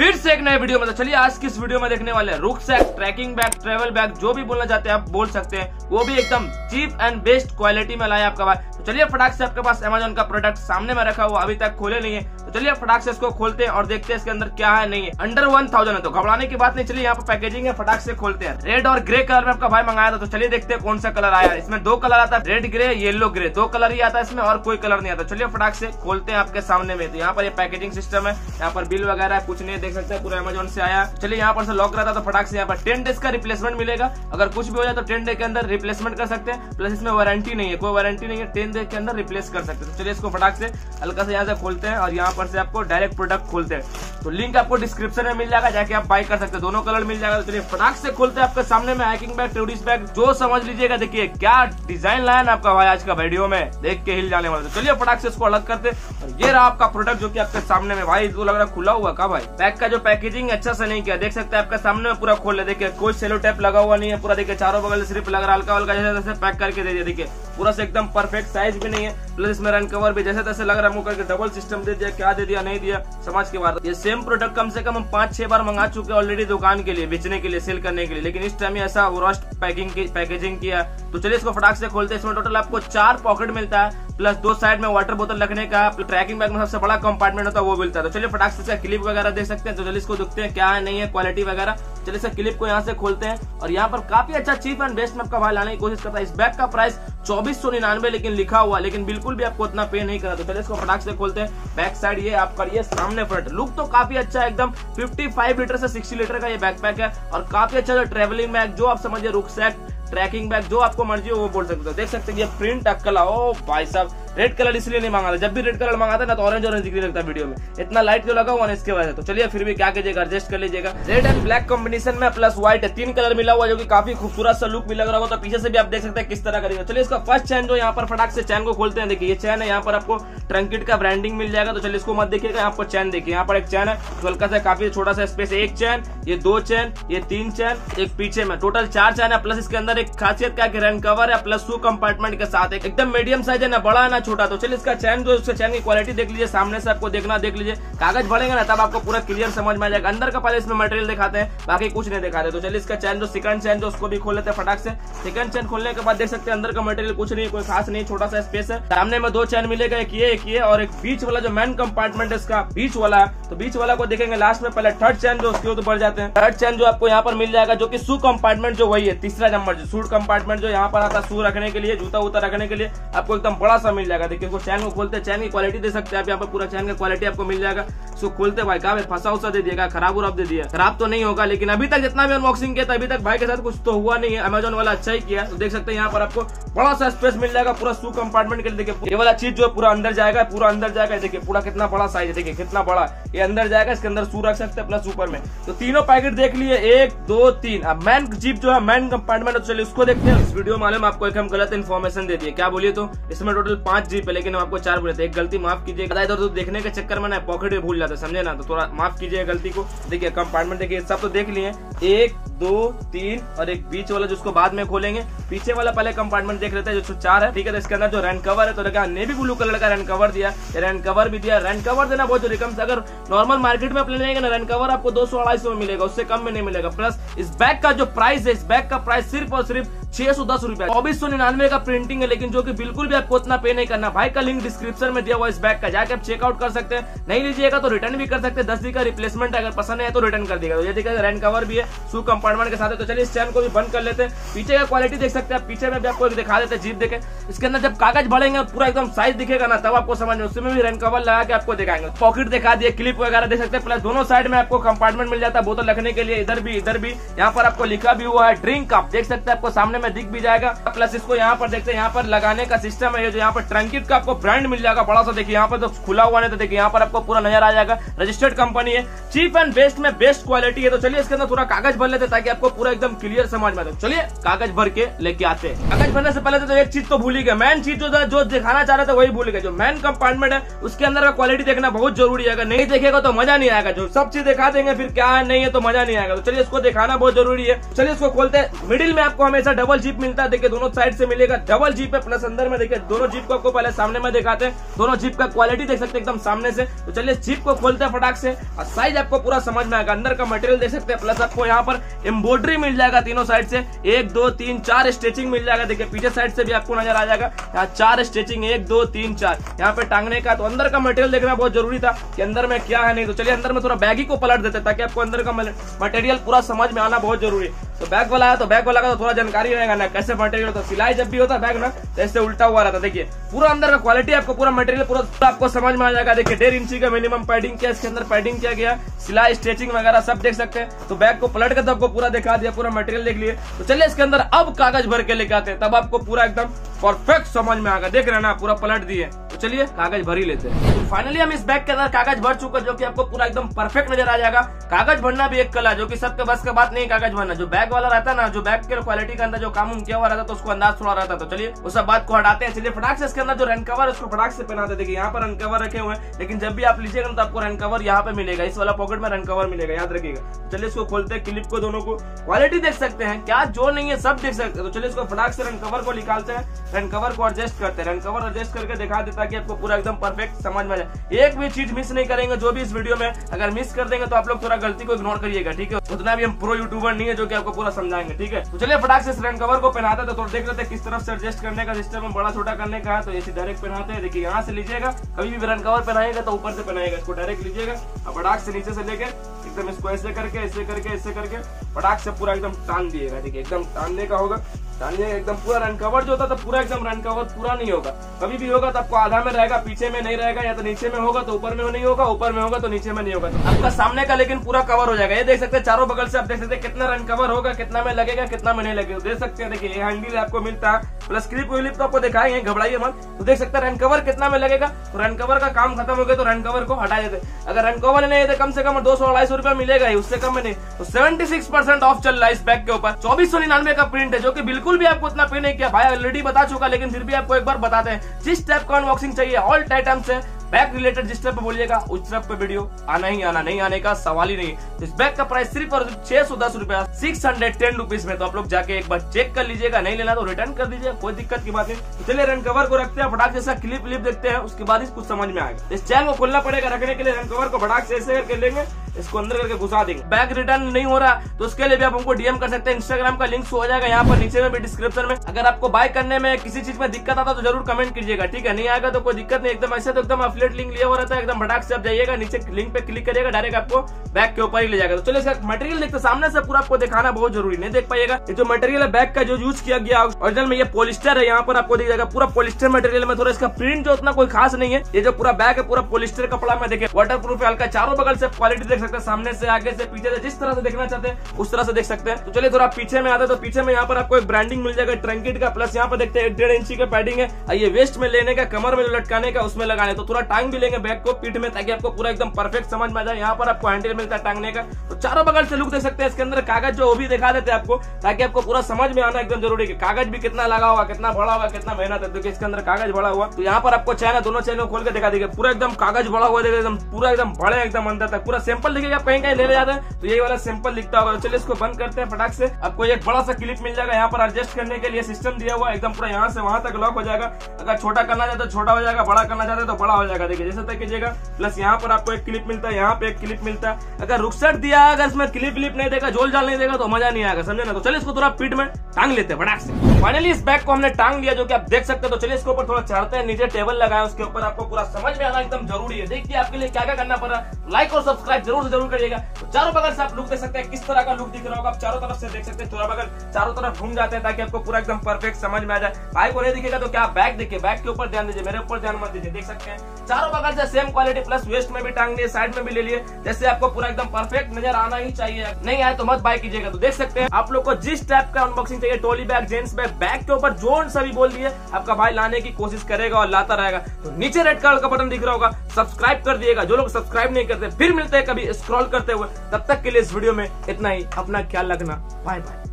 फिर से एक नए वीडियो में। तो चलिए, आज किस वीडियो में देखने वाले रुक sack trekking bag travel bag जो भी बोलना चाहते हैं, आप बोल सकते हैं। वो भी एकदम चीप एंड बेस्ट क्वालिटी में लाए आपका भाई। तो चलिए फटाक से आपके पास अमेजोन का प्रोडक्ट सामने में रखा हुआ अभी तक खोले नहीं है। तो चलिए फटाक से इसको खोलते हैं और देखते हैं इसके अंदर क्या है, नहीं है। अंडर वन थाउज़ेंड है तो घबराने की बात नहीं। चलिए यहाँ पर पैकेजिंग है, फटाक से खोलते हैं। रेड और ग्रे कलर में आपका भाई मंगाया था तो चलिए देखते हैं कौन सा कलर आया। इसमें दो कलर आता है रेड ग्रे येलो ग्रे दो कलर ही आता है इसमें और कोई कलर नहीं आता। चलिए फटाक से खोलते हैं आपके सामने में। तो यहाँ पर ये पैकेजिंग सिस्टम है, यहाँ पर बिल वगैरह कुछ नहीं देख सकते पूरा अमेजोन से आया। चलिए यहाँ पर से लॉक रहता तो फटाक से यहाँ पर टेन डेज़ का रिप्लेसमेंट मिलेगा। अगर कुछ भी हो जाए तो टेन डे के अंदर रिप्लेसमेंट कर सकते हैं। प्लस इसमें वारंटी नहीं है, कोई वारंटी नहीं है। टेन डे के अंदर रिप्लेस कर सकते हैं। तो चलिए इसको फटाक से हल्का से यहाँ से खोलते हैं और यहाँ पर से आपको डायरेक्ट प्रोडक्ट खोलते हैं। तो लिंक आपको डिस्क्रिप्शन में मिल जाएगा, जाके आप बाई कर सकते हैं। दोनों कलर मिल जाएगा। तो चलिए फटाक से खोलते हैं आपके सामने में हाइकिंग बैग टूरिस्ट बैग जो समझ लीजिएगा, देखिए क्या डिज़ाइन लाया ना आपका भाई आज का वीडियो में। देख के हिल जाने वाला। तो चलिए फटाक से इसको अलग करते और ये रहा आपका प्रोडक्ट जो की आपके सामने में। भाई लग रहा खुला हुआ। का भाई? बैग का जो पैकेजिंग अच्छा से नहीं किया। देख सकते हैं आपके सामने में पूरा खोल देखिए, कोई सेलो टेप लगा हुआ नहीं है। पूरा, देखिए, चारों बगल सिर्फ़ लग रहा हल्का हल्का जैसे पैक करके दे दिया। देखिए, पूरा से एकदम परफेक्ट साइज़ भी नहीं है। प्लस इसमें रन कवर भी, जैसे तैसे लग रहा है करके डबल सिस्टम दे दिया, क्या दे दिया, नहीं दिया, समाज के बाद ये सेम प्रोडक्ट कम से कम हम पाँच, छह बार मंगा चुके हैं ऑलरेडी दुकान के लिए, बेचने के लिए सेल करने के लिए। लेकिन इस टाइम ऐसा पैकिंग की पैकेजिंग किया। तो चलिए इसको फटाक से खोलते हैं। इसमें टोटल आपको चार पॉकेट मिलता है। प्लस दो साइड में वाटर बोतल रखने का ट्रैकिंग बैग में सबसे बड़ा कंपार्टमेंट होता है, वो मिलता है। तो चलिए फटाक से क्लिप वगैरह देख सकते हैं। तो चलिए इसको देखते हैं, क्या है नहीं है क्वालिटी वगैरह। चलिए सर क्लिप को यहाँ से खोलते हैं और यहाँ पर काफ़ी अच्छा चीप एंड बेस्ट में आपका भाई लाने की कोशिश करता है। इस बैग का प्राइस चौबीस सौ निन्यानवे, लेकिन लिखा हुआ लेकिन बिल्कुल भी आपको उतना पे नहीं करा तो चलिए इसको फटाक से खोलते हैं। बैक साइड ये आपका, ये सामने फ्रंट लुक तो काफ़ी अच्छा है, एकदम 55 लीटर से 60 लीटर का ये बैकपैक है और काफ़ी अच्छा ट्रेवलिंग बैग जो आप समझिए रुकसैक ट्रैकिंग बैग जो आपको मर्ज़ी हो, वो बोल सकते हो। देख सकते हैं ये प्रिंट अक्कला ओ भाई साहब रेड कलर इसलिए नहीं मांगा था। जब भी रेड कलर मांगा था, ना तो ऑरेंज ऑरेंज दिखने लगता वीडियो में। इतना लाइट जो लगा हुआ ना इसके वजह से। तो चलिए, फिर भी क्या कीजिएगा एडजस्ट कर लीजिएगा। रेड एंड ब्लैक कॉम्बिनेशन में प्लस व्हाइट है। तीन कलर मिला हुआ, जो कि काफ़ी खूबसूरत सा लुक भी लग रहा होगा। तो पीछे से भी आप देख सकते हैं किस तरह करेगा। चलिए, इसका फ़र्स्ट चैन जो यहाँ पर फटाक से चैन को खोलते हैं। देखिए, ये चैन है। यहाँ पर आपको ट्रंकिट का ब्रांडिंग मिल जाएगा। तो चलिए, इसको मत देखिएगा। यहाँ पर चैन देखिए। यहाँ पर एक चैन है। तो हल्का सा काफ़ी छोटा सा स्पेस एक चैन ये दो चैन ये तीन चैन एक पीछे में। टोटल चार चैन है। प्लस इसके अंदर एक खासियत क्या रन कवर है। प्लस शू कंपार्टमेंट के साथ। एकदम मीडियम साइज़ है ना, बड़ा है ना छोटा तो चलिए इसका चैन जो उसके चैन की क्वालिटी देख लीजिए, सामने से आपको देखना, देख लीजिए। कागज़ बढ़ेगा ना, तब आपको पूरा क्लियर समझ में आ जाएगा। अंदर का पहले इसमें मटेरियल दिखाते हैं, बाकी कुछ नहीं दिखाते। तो चलिए इसका चैन जो सेकंड चैन जो, उसको भी खोल लेते हैं फटाक से। सेकंड चैन खोलने के बाद देख सकते हैं, अंदर का मटेरियल कुछ नहीं, कोई खास नहीं, छोटा सा स्पेस है। सामने में दो चैन मिलेगा, एक ये एक ये, और एक बीच वाला जो मैन कंपार्टमेंट है, इसका बीच वाला। है तो बीच वाला को देखेंगे लास्ट में पहले थर्ड चैन जो, उसके ऊपर बढ़ जाते हैं। थर्ड चैन जो आपको यहाँ पर मिल जाएगा, जो की शू कंपार्टमेंट जो वही है, तीसरा नंबर जो कंपार्टमेंट जो यहाँ पर आता है शू रखने के लिए जूता उता रखने के लिए, आपको एकदम बड़ा सा मिल जाएगा। देखिए चैन को खोलते चैन की क्वालिटी दे सकते हैं आप, यहाँ पर पूरा चैन का क्वालिटी आपको मिल जाएगा। सो खोलते भाई का फंसा उसा दे दिएगा, खराब उराब दे दिया। खराब तो नहीं होगा, लेकिन अभी तक जितना भी अनबॉक्सिंग किया था, अभी तक भाई के साथ कुछ तो हुआ नहीं है। अमेजोन वाला अच्छा ही किया तो देख सकते हैं, यहाँ पर आपको बड़ा सा स्पेस मिल जाएगा पूरा सू कंपार्टमेंट के लिए। देखिए, ये वाला चीज़ जो पूरा अंदर जाएगा, पूरा अंदर जाएगा। देखिए, पूरा कितना बड़ा साइज़ है, देखिए, कितना बड़ा। ये अंदर जाएगा, इसके अंदर सू रख सकते हैं प्लस ऊपर में। तो तीनों पैकेट देख लिए, एक, दो, तीन। अब मैन जीप जो है मैन कंपार्टमेंट तो चलिए उसको देखते हैं। इस वीडियो में आपको एक हम गलत इन्फॉर्मेशन दे दिए। क्या बोलिए तो? इसमें टोटल पाँच जीप है लेकिन हम आपको चार बोले थे। एक गलती माफ़ कीजिए। इधर तो देखने के चक्कर में ना पॉकेट में भूल जाता समझे ना? तो थोड़ा माफ़ कीजिए गलती को। देखिए कंपार्टमेंट देखिए, सब तो देख लिए एक, दो, तीन और एक बीच वाला जिसको बाद में खोलेंगे। पीछे वाला पहले कंपार्टमेंट देख लेते हैं, जो चार है। ठीक है तो इसके अंदर जो रैन कवर है तो देखा नेवी ब्लू कलर का रैन कवर दिया रैन कवर भी दिया। रैन कवर देना बहुत ज़रूरी कम से अगर नॉर्मल मार्केट में आप लेंगे ना रैन कवर आपको दो सौ अढ़ाई सौ में मिलेगा, उससे कम में नहीं मिलेगा। प्लस इस बैग का जो प्राइस है, इस बैग का प्राइस सिर्फ़ और सिर्फ़ छह सौ दस रुपया। चौबीस सौ निन्यानवे का प्रिंटिंग है, लेकिन जो कि बिल्कुल भी आपको उतना पे नहीं करना। भाई, का लिंक डिस्क्रिप्शन में दिया हुआ इस बैग का। जाके आप चेकआउट कर सकते हैं। नहीं लीजिएगा तो रिटर्न भी कर सकते हैं। दस दिन का रिप्लेसमेंट अगर पसंद है तो रिटर्न कर देगा। तो ये देखिए रैन कवर भी है शू कंपार्टमेंट के साथ है। तो चलिए, इस चैन को भी बंद कर लेते हैं। पीछे का क्वालिटी देख सकते हैं पीछे में भी आपको दिखा देते हैं, जीप देखे। इसके अंदर जब कागज़ बढ़ेंगे पूरा एकदम साइज़ दिखेगा ना, तब आपको समझ में, उसमें भी रैन कवर लगा के आपको दिखाएँगे। पॉकेट दिखा दिए क्लिप वगैरह देख सकते हैं। प्लस दोनों साइड में आपको कंपार्टमेंट मिल जाता है, बोतल रखने के लिए, इधर भी इधर भी। यहाँ पर आपको लिखा भी हुआ है ड्रिंक कप देख सकते हैं आपको सामने में दिख भी जाएगा। प्लस इसको यहाँ पर देखते हैं, यहाँ पर लगाने का सिस्टम है जो यहाँ पर ट्रंकिट का आपको ब्रांड मिल जाएगा बड़ा सा। देखिए, यहाँ पर तो खुला हुआ नहीं तो देखिए, यहाँ पर आपको पूरा नज़र आ जाएगा। रजिस्टर्ड कंपनी है। चीप एंड बेस्ट में बेस्ट क्वालिटी है। तो चलिए, इसके अंदर थोड़ा कागज़ भर लेते ताकि आपको पूरा एकदम क्लियर समझ में चलिए, कागज़ भर के लेके आते हैं। कागज़ भरने से पहले तो एक चीज़ तो भूल गया मैन चीज़ जो जो दिखाना चाह रहे थे वही भूल गए। जो मैन कंपार्टमेंट है, उसके अंदर का क्वालिटी देखना बहुत ज़रूरी है। अगर नहीं देखेगा तो मज़ा नहीं आएगा। जो सब चीज़ दिखा देंगे, फिर क्या नहीं है तो मज़ा नहीं आएगा। तो चलिए, इसको दिखाना बहुत ज़रूरी है। चलिए, इसको खोलते हैं। मिडिल में आपको हमेशा डबल जीप मिलता है, देखिए, दोनों साइड से मिलेगा। डबल जीप है, प्लस अंदर में, देखिए, दोनों जीप को आपको पहले सामने में दिखाते हैं। दोनों जीप का क्वालिटी देख सकते हैं एकदम सामने से। तो चलिए, जीप को खोलते हैं फटाक से। और साइज़ आपको पूरा समझ में आएगा। अंदर का मटेरियल देख सकते हैं। प्लस आपको यहाँ पर एम्ब्रॉयडरी मिल जाएगा तीनों साइड से। एक, दो, तीन, चार स्टेचिंग मिल जाएगा। देखिए, पीछे साइड से भी आपको नज़र आ जाएगा। यहाँ चार स्टेचिंग एक, दो, तीन, चार। यहाँ पे टांगने का तो अंदर का मटेरियल देखना बहुत ज़रूरी था कि अंदर में क्या है नहीं। तो चलिए, अंदर में थोड़ा बैग ही को पलट देते ताकि आपको अंदर का मटेरियल पूरा समझ में आना बहुत ज़रूरी है। तो बैग वाला है तो बैग वाला का तो थोड़ा जानकारी रहेगा ना, कैसे मटेरियल होता सिलाई जब भी होता बैग ना तो ऐसे उल्टा हुआ रहता देखिए, पूरा अंदर का क्वालिटी आपको, पूरा मटेरियल पूरा आपको समझ में आ जाएगा। देखिए, डेढ़ इंची का मिनिमम पैडिंग किया, इसके अंदर पैडिंग किया गया, सिलाई स्ट्रेचिंग वगैरह सब देख सकते हैं। तो बैग को पलट कर तो आपको पूरा दिखा दिया, पूरा मटेरियल देख लिए। तो चलिए, इसके अंदर अब कागज़ भर के लेके आते हैं, तब आपको पूरा एकदम परफेक्ट समझ में आएगा। देख रहे ना, पूरा पलट दिए। चलिए, कागज़ भर ही लेते हैं। तो फाइनली हम इस बैग के अंदर कागज़ भर चुके जो कि आपको पूरा एकदम परफेक्ट नज़र आ जाएगा। कागज़ भरना भी एक कला, जो कि सबके बस का बात नहीं, कागज़ भरना। जो बैग वाला रहता ना, जो बैग के क्वालिटी के अंदर जो काम किया हुआ रहता तो उसको अंदाज थोड़ा रहता है। तो चलिए, उस बात को हटाते हैं। चलिए, फटाक से इसके अंदर जो रन कवर है, उसको फटाक से पहनाते देखिए, यहाँ पर रन कवर रखे हुए हैं, लेकिन जब भी आप लीजिएगा तो आपको रन कवर यहाँ पे मिलेगा। इस वाला पॉकेट में रन कवर मिलेगा, याद रखिएगा। चलिए, इसको खोलते हैं क्लिप को दोनों को। क्वालिटी देख सकते हैं। क्या जो नहीं है, सब देख सकते हैं। तो चलिए, इसको फटाक से रन कवर को निकालते हैं। रन कवर को एडजस्ट करते हैं। रन कवर एडजस्ट करके दिखा देता कि आपको पूरा एकदम परफेक्ट समझ में जाए। एक भी चीज़ मिस नहीं करेंगे, जो भी इस वीडियो में अगर मिस कर देंगे तो आप लोग थोड़ा गलती को इग्नोर करिएगा, ठीक है? उतना भी हम प्रो यूट्यूबर नहीं है जो कि आपको पूरा समझाएँगे, ठीक है? तो चलिए फटाक से रन कवर को पहनाते तो देख लेते किस तरफ़ से एडजस्ट करने का सिस्टम है बड़ा छोटा करने का है। तो ऐसे डायरेक्ट पहनाते हैं, देखिए यहाँ से लीजिएगा, कभी भी रन कवर पहनाएगा तो ऊपर से पहनाएगा इसको डायरेक्ट लीजिएगा। और फटाक से नीचे से लेके एकदम इसको ऐसे करके ऐसे करके ऐसे करके, फटाक से पूरा एकदम टान दिएगा देखिए, एकदम टानने का होगा। टानने एकदम पूरा रन कवर जो होता तो पूरा एकदम रन कवर पूरा नहीं होगा। कभी भी होगा तो आपको आधा में रहेगा, पीछे में नहीं रहेगा या तो नीचे में होगा तो ऊपर में नहीं होगा, ऊपर में होगा तो नीचे में नहीं होगा। तो आपका सामने का लेकिन पूरा कवर हो जाएगा। ये देख सकते हैं, चारों बगल से आप देख सकते हैं कितना रन कवर होगा, कितना में लगेगा, कितना में नहीं लगेगा। देख सकते हैं, देखिए हैंडल आपको मिलता है। प्लस क्लिप विलिप तो आपको दिखाएँगे घबराइए मत। तो देख सकते हैं रन कवर कितना में लगेगा? तो रन कवर का काम खत्म हो गया तो रन कवर को हटा देते अगर रन कवर नहीं है कम से कम दो सौ सौ रुपया मिलेगा ही, उससे कम में नहीं। तो सेवेंटी सिक्स परसेंट ऑफ़ चल रहा है इस बैग के ऊपर। चौबीस सौ निन्यानवे का प्रिंट है, जो कि बिल्कुल भी आपको उतना पे नहीं किया। भाई ऑलरेडी बता चुका, लेकिन फिर भी आपको एक बार बताते हैं। जिस टाइप का अनबॉक्सिंग चाहिए ऑल आइटम्स है। बैग रिलेटेड जिस तरफ़ पे बोलिएगा, उस तरफ़ पे वीडियो आना ही आना, नहीं आने का सवाल ही नहीं। तो इस बैग का प्राइस सिर्फ़ और छह सौ दस रुपया सिक्स हंड्रेड टेन रुपीज़ में। तो आप लोग जाके एक बार चेक कर लीजिएगा, नहीं लेना तो रिटर्न कर दीजिए कोई दिक्कत की बात नहीं। तो चलिए रन कवर को रखते हैं, फटाक जैसा क्लिप क्लिप देखते हैं, उसके बाद ही कुछ समझ में आएगा। इस चैन को खोलना पड़ेगा रखने के लिए रन कवर को फटाक से ऐसे करके लेंगे। इसको अंदर करके घुसा देंगे। बैग रिटर्न नहीं हो रहा तो उसके लिए भी आप हमको डीएम कर सकते हैं। इंस्टाग्राम का लिंक हो जाएगा, यहाँ पर नीचे में भी डिस्क्रिप्शन में। अगर आपको बाय करने में किसी चीज़ में दिक्कत आता तो ज़रूर कमेंट कीजिएगा, ठीक है? नहीं आएगा तो कोई दिक्कत नहीं, एकदम ऐसे तो एकदम अफलेट लिंक लिया हुआ रहता है, एकदम भटाक से आप जाइएगा, नीचे लिंक पे क्लिक करिएगा डायरेक्ट आपको बैग के ऊपर ही ले जाएगा। तो चलिए मटेरियल देखते सामने से पूरा आपको दिखाना बहुत ज़रूरी, नहीं देख पाएगा जो मटेरियल है बैग का जो यूज़ किया गया ओरिजिनल में ये पोलिस्टर है, यहाँ पर आपको दिख जाएगा पूरा पोलिस्टर मटेरियल में थोड़ा इसका प्रिंट जो उतना कोई खास नहीं है, ये जो पूरा बैग है, पूरा पोलिस्टर कपड़ा में देखे वाटर प्रूफ है, हल्का चारों बगल से क्वालिटी देख सकते हैं, सामने से आगे से पीछे से जिस तरह से देखना चाहते हैं, उस तरह से देख सकते हैं। तो चलिए, थोड़ा पीछे में आते तो पीछे में यहाँ पर आपको एक ब्रांडिंग मिल जाएगा ट्रंकिट का प्लस यहाँ पर देखते हैं डेढ़ इंची का पैडिंग है। ये वेस्ट में लेने का, कमर में लटकाने का, उसमें लगाने। तो थोड़ा टांग भी लेंगे बैग को, पीठ में, ताकि आपको पूरा एकदम परफेक्ट समझ में आ जाए। यहाँ पर आपको हैंडल मिलता है टांगने का। तो चारों बगल से लुक देख सकते हैं, इसके अंदर कागज़ जो भी दिखा देते हैं आपको, ताकि आपको पूरा समझ में आना एकदम ज़रूरी है कागज़ भी कितना लगा हुआ कितना बड़ा हुआ कितना मेहनत है। इसके अंदर कागज़ बड़ा हुआ। तो यहाँ पर आपको चैन है दोनों चैनल खोल के दिखा देगा। पूरा एकदम कागज़ बड़ा हुआ, देखिए, एकदम, पूरा एकदम बड़े, एकदम अंदर तक, पूरा सिंपल देखिएगा कहीं कहीं ले जाते हैं तो यही वाला सिंपल लिखता होगा। चलिए इसको बंद करते हैं फटाक से। आपको एक बड़ा सा क्लिप मिल जाएगा, यहाँ पर एडजस्ट करने के लिए सिस्टम दिया हुआ एकदम पूरा यहाँ से वहाँ तक लॉक हो जाएगा। अगर छोटा करना चाहते तो छोटा हो जाएगा, बड़ा करना चाहते तो बड़ा हो जाएगा। देखिए, जैसे तक कीजिएगा प्लस यहाँ पर आपको एक क्लिप मिलता है, यहाँ पे एक क्लिप मिलता है। अगर रुखसट दिया अगर इसमें क्लिप क्लिप नहीं देगा जोल जाल नहीं देगा तो मज़ा नहीं आएगा, समझे ना? तो चलिए इसको थोड़ा पीठ में टांग लेते हैं फटाक से। फाइनली इस बैग को हमने टांग लिया, जो कि आप देख सकते हैं। तो चलिए इसके ऊपर थोड़ा चढ़ते हैं, नीचे टेबल लगाए उसके ऊपर आपको पूरा समझ में आना एकदम ज़रूरी है। देखिए, आपके लिए क्या क्या करना पड़। रहा है लाइक और सब्सक्राइब ज़रूर से ज़रूर करिएगा। तो चारों बगल से आप लुक देख सकते हैं, किस तरह का लुक दिख रहा होगा। आप चारों तरफ़ से देख सकते हैं, थोड़ा बगल चारों तरफ़ घूम जाते हैं ताकि आपको पूरा एकदम परफेक्ट समझ में आ जाए। भाई को नहीं दिखेगा तो क्या बैग देखिए बैग के ऊपर ध्यान दीजिए, मेरे ऊपर ध्यान मत दीजिए, देख सकते हैं। चारों बगल से सेम क्वालिटी प्लस वेस्ट में भी टांग लिए साइड में भी ले लिए, जैसे आपको पूरा एकदम परफेक्ट नज़र आना ही चाहिए। नहीं आए तो मत बाय कीजिएगा। तो देख सकते हैं, आप लोग को जिस टाइप का अनबॉक्सिंग चाहिए, टोली बैग जेंट्स बैग बैग के ऊपर जोन सभी बोल दिए, आपका भाई लाने की कोशिश करेगा और लाता रहेगा। तो नीचे रेड कलर का बटन दिख रहा होगा सब्सक्राइब कर दिएगा। जो लोग सब्सक्राइब नहीं करते, फिर मिलते हैं कभी स्क्रॉल करते हुए तब तक के लिए इस वीडियो में इतना ही। अपना ख्याल रखना। Bye bye